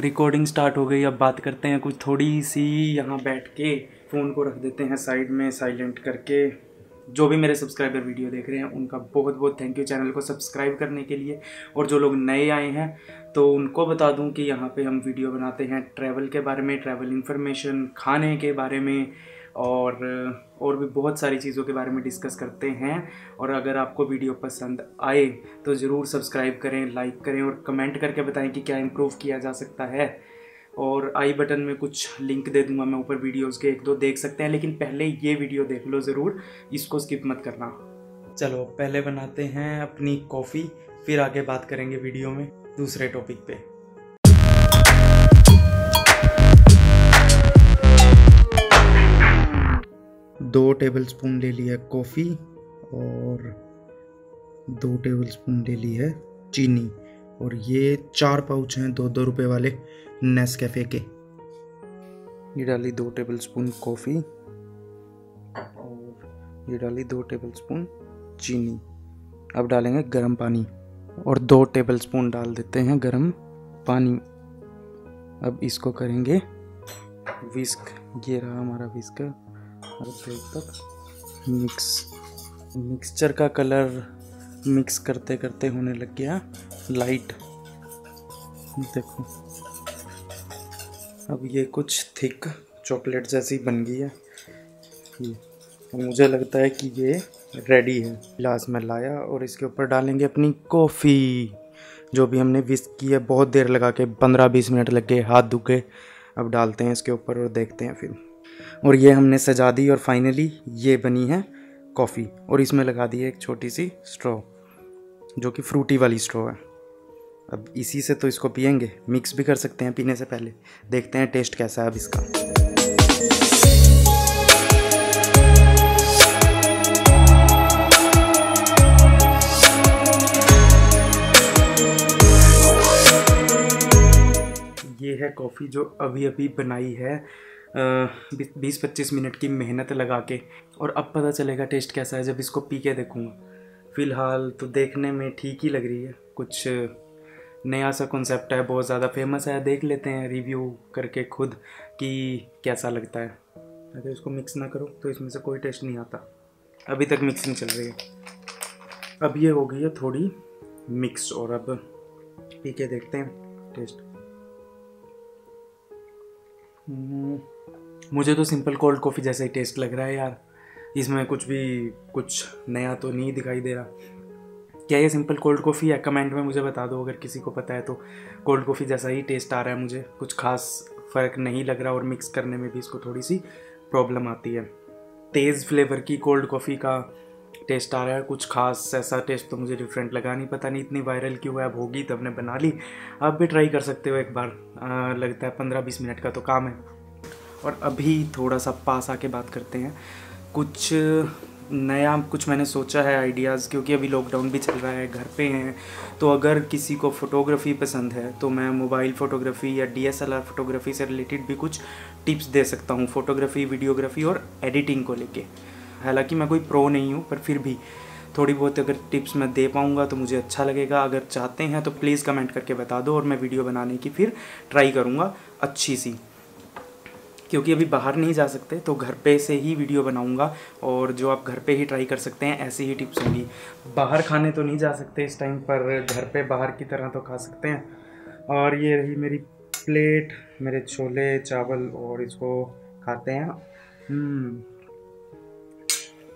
Recording start हो गई, अब बात करते हैं कुछ थोड़ी सी यहाँ बैठ के फ़ोन को रख देते हैं साइड में साइलेंट करके। जो भी मेरे सब्सक्राइबर वीडियो देख रहे हैं, उनका बहुत बहुत थैंक यू चैनल को सब्सक्राइब करने के लिए। और जो लोग नए आए हैं तो उनको बता दूँ कि यहाँ पे हम वीडियो बनाते हैं ट्रैवल के बारे में ट्रैवल इन्फॉर्मेशन खाने के बारे में। और और भी बहुत सारी चीज़ों के बारे में डिस्कस करते हैं। और अगर आपको वीडियो पसंद आए तो ज़रूर सब्सक्राइब करें, लाइक करें और कमेंट करके बताएँ कि क्या इम्प्रूव किया जा सकता है। और आई बटन में कुछ लिंक दे दूँगा मैं ऊपर वीडियोस के, एक दो देख सकते हैं, लेकिन पहले ये वीडियो देख लो ज़रूर, इसको स्किप मत करना। चलो, पहले बनाते हैं अपनी कॉफ़ी फिर आगे बात करेंगे वीडियो में दूसरे टॉपिक पे। दो टेबल स्पून ले लिया कॉफ़ी और दो टेबल स्पून ले ली है चीनी। और ये चार पाउच हैं दो दो रुपए वाले नेस कैफ़े के। ये डाली दो टेबल स्पून कॉफ़ी और ये डाली दो टेबल स्पून चीनी। अब डालेंगे गर्म पानी और दो टेबल स्पून डाल देते हैं गर्म पानी। अब इसको करेंगे विस्क। ये रहा हमारा विस्क। और देर तक मिक्स, मिक्सचर का कलर मिक्स करते करते होने लग गया, लाइट। देखो। अब ये कुछ थिक चॉकलेट जैसी बन गई है। ये मुझे लगता है कि ये रेडी है। गिलास में लाया और इसके ऊपर डालेंगे अपनी कॉफ़ी, जो भी हमने विस्क की है। बहुत देर लगा के, पंद्रह बीस मिनट लग गए हाथ दुखे अब डालते हैं इसके ऊपर और देखते हैं फिर। और ये हमने सजा दी और फाइनली ये बनी है कॉफ़ी और इसमें लगा दी है एक छोटी सी स्ट्रॉ जो कि फ्रूटी वाली स्ट्रॉ है। अब इसी से तो इसको पियेंगे मिक्स भी कर सकते हैं पीने से पहले। देखते हैं टेस्ट कैसा है अब इसका। ये है कॉफ़ी जो अभी अभी बनाई है। बीस पच्चीस मिनट की मेहनत लगा के और अब पता चलेगा टेस्ट कैसा है जब इसको पी के देखूँगा। फ़िलहाल तो देखने में ठीक ही लग रही है। कुछ नया सा कॉन्सेप्ट है, बहुत ज़्यादा फ़ेमस है, देख लेते हैं रिव्यू करके खुद कि कैसा लगता है। अगर इसको मिक्स ना करो तो इसमें से कोई टेस्ट नहीं आता। अभी तक मिक्सिंग चल रही है। अब ये हो गई है थोड़ी मिक्स और अब पी के देखते हैं टेस्ट। मुझे तो सिंपल कोल्ड कॉफ़ी जैसा ही टेस्ट लग रहा है यार। इसमें कुछ भी, कुछ नया तो नहीं दिखाई दे रहा। क्या ये सिंपल कोल्ड कॉफ़ी है? कमेंट में मुझे बता दो, अगर किसी को पता है तो। कोल्ड कॉफ़ी जैसा ही टेस्ट आ रहा है मुझे। कुछ खास फ़र्क नहीं लग रहा और मिक्स करने में भी इसको थोड़ी सी प्रॉब्लम आती है। तेज़ फ्लेवर की कोल्ड कॉफ़ी का टेस्ट आ रहा है कुछ खास ऐसा टेस्ट तो मुझे डिफरेंट लगा नहीं पता नहीं इतनी वायरल क्यों है अब होगी तो हमने बना ली। आप भी ट्राई कर सकते हो एक बार आ, लगता है पंद्रह बीस मिनट का तो काम है। और अभी थोड़ा सा पास आके बात करते हैं। कुछ नया कुछ मैंने सोचा है आइडियाज़ क्योंकि अभी लॉकडाउन भी चल रहा है घर पे हैं। तो अगर किसी को फ़ोटोग्राफ़ी पसंद है तो मैं मोबाइल फ़ोटोग्राफ़ी या डीएसएलआर फ़ोटोग्राफ़ी से रिलेटेड भी कुछ टिप्स दे सकता हूँ फ़ोटोग्राफ़ी वीडियोग्राफ़ी और एडिटिंग को लेके। हालाँकि मैं कोई प्रो नहीं हूँ, पर फिर भी थोड़ी बहुत अगर टिप्स मैं दे पाऊँगा तो मुझे अच्छा लगेगा। अगर चाहते हैं तो प्लीज़ कमेंट करके बता दो और मैं वीडियो बनाने की फिर ट्राई करूँगा अच्छी सी। क्योंकि अभी बाहर नहीं जा सकते तो घर पे से ही वीडियो बनाऊँगा और जो आप घर पे ही ट्राई कर सकते हैं, ऐसी ही टिप्स होंगी। बाहर खाने तो नहीं जा सकते इस टाइम पर घर पे बाहर की तरह तो खा सकते हैं। और ये रही मेरी प्लेट मेरे छोले, चावल और इसको खाते हैं।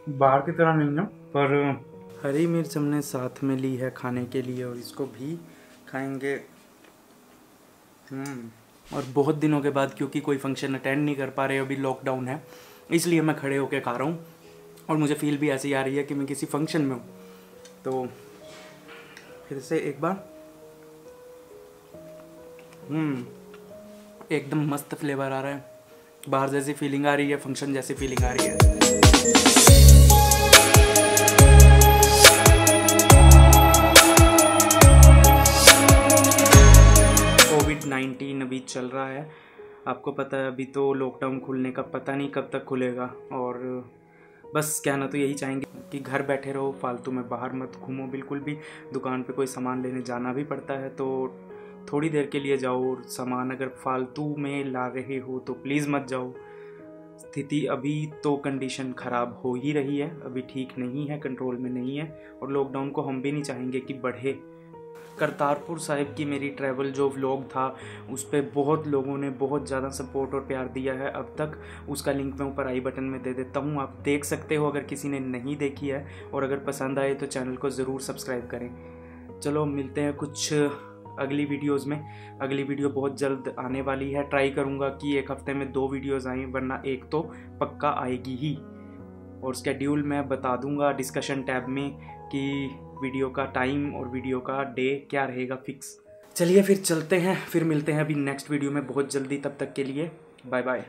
बाहर की तरह नहीं ना पर हरी मिर्च हमने साथ में ली है खाने के लिए और इसको भी खाएँगे। और बहुत दिनों के बाद क्योंकि कोई फ़ंक्शन अटेंड नहीं कर पा रहे, अभी लॉकडाउन है, इसलिए मैं खड़े होकर खा रहा हूँ। और मुझे फील भी ऐसी आ रही है कि मैं किसी फ़ंक्शन में हूँ। तो फिर से एक बार। हम्म एकदम मस्त फ्लेवर आ रहा है। बाहर जैसी फीलिंग आ रही है फ़ंक्शन जैसी फीलिंग आ रही है। चल रहा है। आपको पता है, अभी तो लॉकडाउन खुलने का पता नहीं कब तक खुलेगा और बस कहना तो यही चाहेंगे कि घर बैठे रहो, फालतू में बाहर मत घूमो, बिल्कुल भी दुकान पे कोई सामान लेने जाना भी पड़ता है तो थोड़ी देर के लिए जाओ सामान अगर फालतू में ला रहे हो तो प्लीज़ मत जाओ। स्थिति अभी तो कंडीशन ख़राब हो ही रही है, अभी ठीक नहीं है कंट्रोल में नहीं है और लॉकडाउन को हम भी नहीं चाहेंगे कि बढ़े। करतारपुर साहिब की मेरी ट्रैवल जो व्लॉग था, उस पर बहुत लोगों ने बहुत ज़्यादा सपोर्ट और प्यार दिया है। अब तक उसका लिंक मैं ऊपर आई बटन में दे देता हूँ। आप देख सकते हो अगर किसी ने नहीं देखी है और अगर पसंद आए तो चैनल को ज़रूर सब्सक्राइब करें। चलो, मिलते हैं कुछ अगली वीडियोस में। अगली वीडियो बहुत जल्द आने वाली है। ट्राई करूँगा कि एक हफ़्ते में दो वीडियोस आएँ, वरना एक तो पक्का आएगी ही। और स्केड्यूल मैं बता दूँगा डिस्कशन टैब में कि वीडियो का टाइम और वीडियो का डे क्या रहेगा फिक्स। चलिए फिर चलते हैं, फिर मिलते हैं अभी नेक्स्ट वीडियो में बहुत जल्दी, तब तक के लिए बाय बाय।